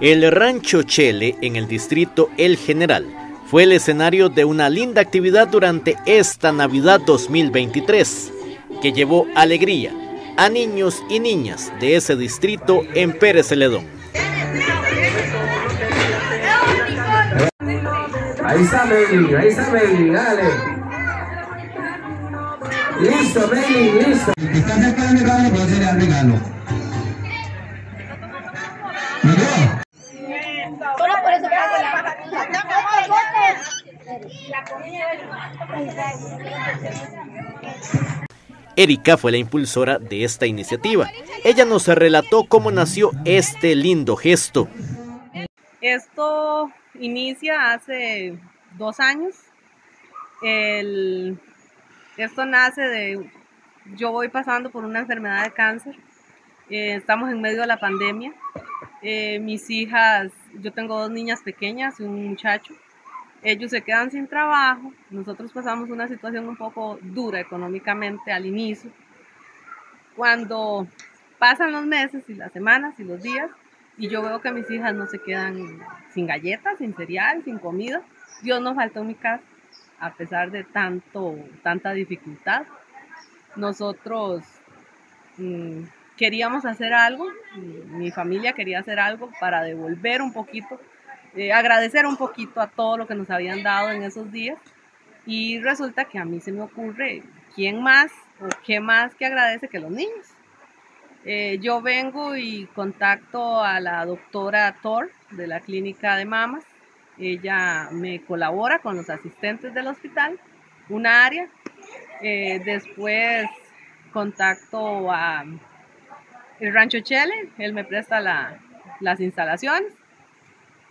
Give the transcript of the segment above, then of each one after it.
El Rancho Chele en el distrito El General fue el escenario de una linda actividad durante esta Navidad 2023, que llevó alegría a niños y niñas de ese distrito en Pérez Celedón. Ahí está Meli, ahí está Meli, dale. Listo, Meli, listo. Está cerca del regalo, puede ser el regalo por eso pago la... Erika fue la impulsora de esta iniciativa. Ella nos relató cómo nació este lindo gesto. Esto inicia hace dos años. esto nace de, yo voy pasando por una enfermedad de cáncer. Eh, estamos en medio de la pandemia. Eh, mis hijas, yo tengo dos niñas pequeñas y un muchacho ellos se quedan sin trabajo, nosotros pasamos una situación un poco dura económicamente al inicio. Cuando pasan los meses y las semanas y los días y yo veo que mis hijas no se quedan sin galletas, sin cereal, sin comida, Dios no faltó en mi casa a pesar de tanto, tanta dificultad. Nosotros mm, queríamos hacer algo, mi familia quería hacer algo para devolver un poquito eh, agradecer un poquito a todo lo que nos habían dado en esos días. Y resulta que a mí se me ocurre, ¿quién más o qué más que agradece que los niños? Eh, yo vengo y contacto a la doctora Thor de la clínica de mamas. Ella me colabora con los asistentes del hospital, una área. Eh, después contacto a el Rancho Chele, él me presta las instalaciones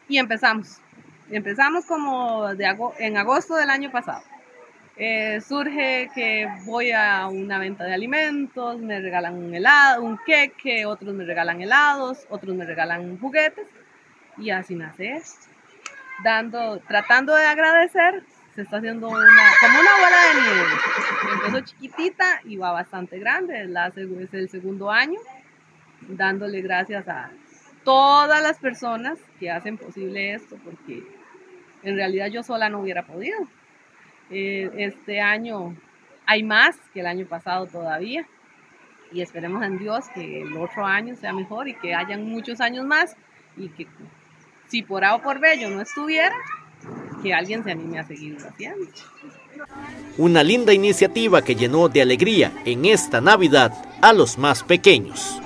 y empezamos. Empezamos como de en agosto del año pasado. Eh, surge que voy a una venta de alimentos, me regalan un helado, un queque, otros me regalan helados, otros me regalan juguetes y así nace esto. Dando, tratando de agradecer, se está haciendo una, como una bola de nieve. Empezó chiquitita y va bastante grande, es el segundo año, dándole gracias a, todas las personas que hacen posible esto, porque en realidad yo sola no hubiera podido. Eh, este año hay más que el año pasado todavía y esperemos en Dios que el otro año sea mejor y que hayan muchos años más y que si por A o por B yo no estuviera, que alguien se anime a seguir haciendo. Una linda iniciativa que llenó de alegría en esta Navidad a los más pequeños.